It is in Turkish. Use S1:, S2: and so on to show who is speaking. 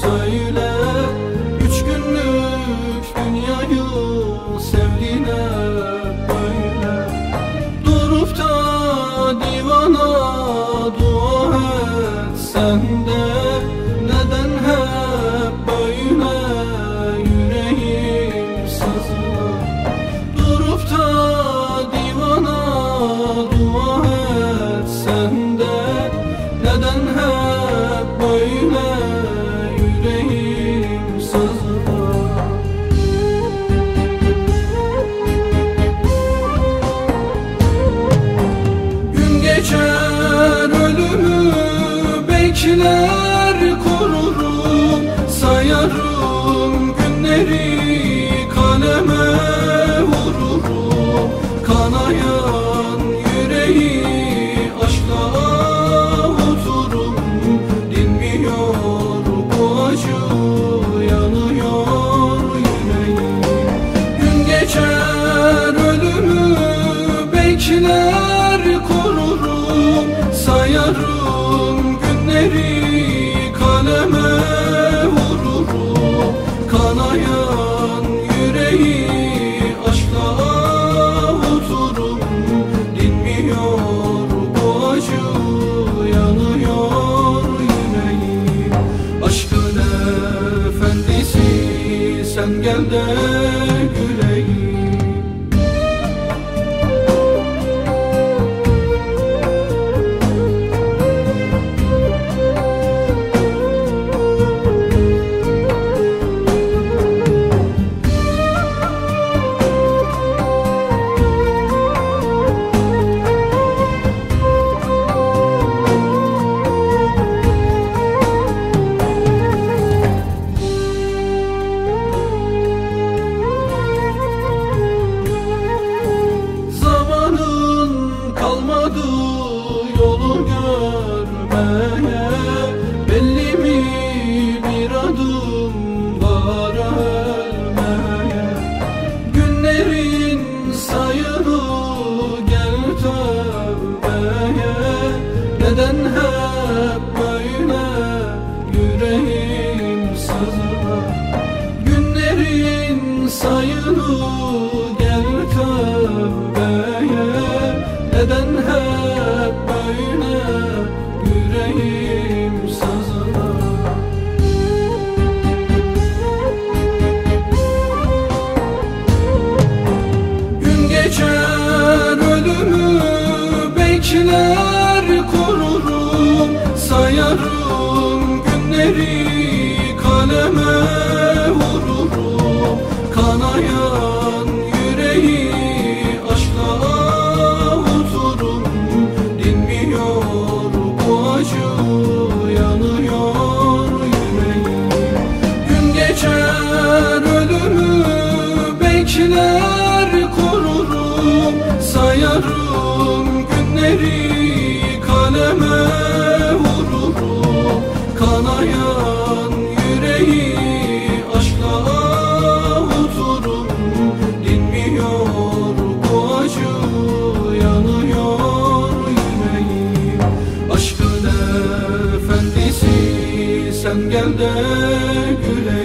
S1: söyle. Üç günlük dünyayı sevdiğine böyle. Durup da divana dua etsen de. Neden hep böyle yüreğim sızlar Durup da divana dua etsen de. Neden hep böyle Günleri kaleme vururum Kanayan yüreği aşkla avuturum Dinmiyor bu acı yanıyor yüreğim. Gün geçer ölümü bekler gel de güleyim görmeye Belli mi bir adım var ölmeye? Günlerin sayılı gel tövbeye. Neden hep böyle yüreğim sızlar Günlerin sayılı Sayarım günleri kaleme vururum. Kanayan yüreği aşkla avuturum Dinmiyor bu acı yanıyor yüreğim. Gün geçer ölümü bekler korurum. Sayarım günleri kaleme sen gel de güleyim